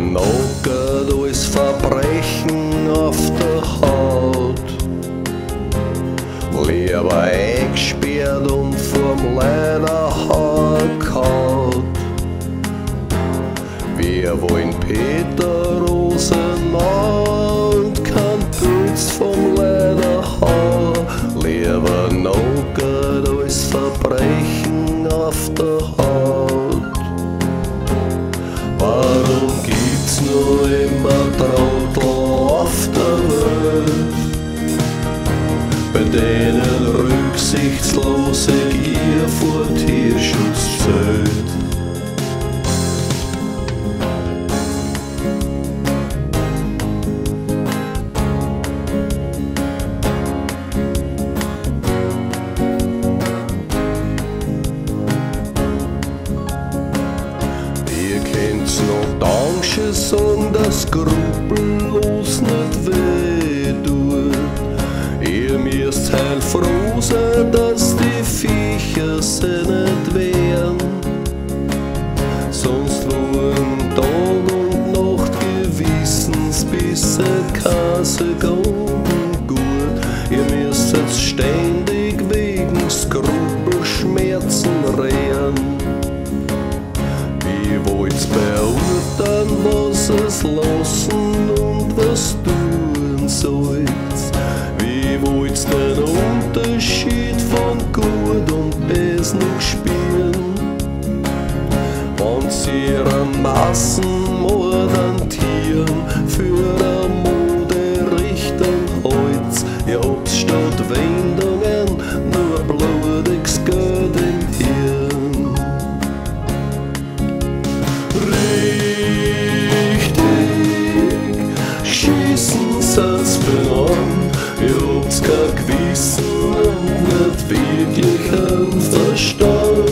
Wir waren nackert als Verbrechen auf der Haut. Lieber eingesperrt gibt's nur immer Trottel auf der Welt, bei denen rücksichtslose Gier vor Tierschutz zählt? Danke sagen, dass skrupellos nicht weh tut. Ihr müsst heil froh sein, dass die Viecher sie nicht wehren. Sonst wurden Tag und Nacht Gewissensbisse Kasse gut. Es lassen und was tun soll's? Wie wollt's den Unterschied von Gut und Böse noch spielen? Wann's ihren Massenmord an Tieren für einen Verstand.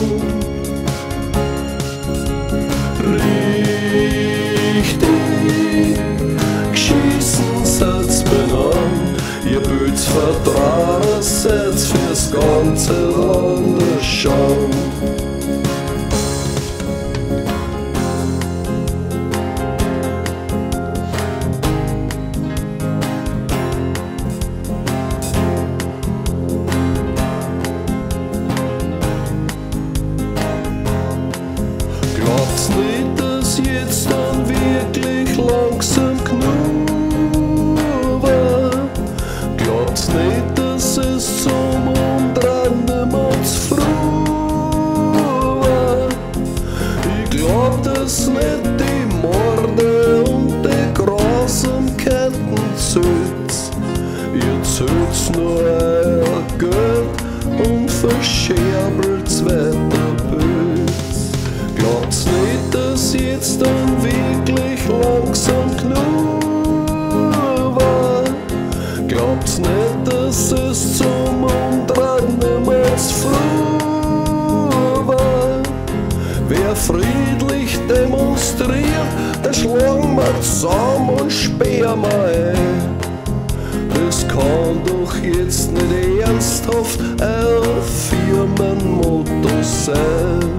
Richtig, geschissen sind's benommen. Ihr Böts Vertrauen seid fürs ganze Land schon. Glaubt's nicht, dass jetzt dann wirklich langsam genug war? Glaubt's nicht, dass es zum Umdrehen niemals früh war? Ich glaub, dass nicht die Morde und die Grausamkeiten zählt's. Ihr zählt's nur euer Geld und verscherbelt's jetzt dann wirklich langsam genug war? Glaubt's nicht, dass es zum Umdrehen niemals früh war? Wer friedlich demonstriert, der schlagen wir zusammen und sperren wir. Das kann doch jetzt nicht ernsthaft ein Firmenmotto sein.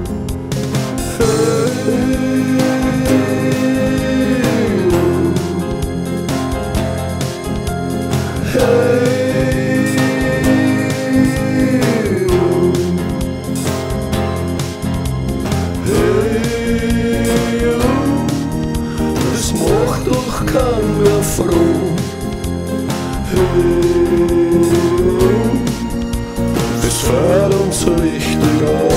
Fährt uns richtig an.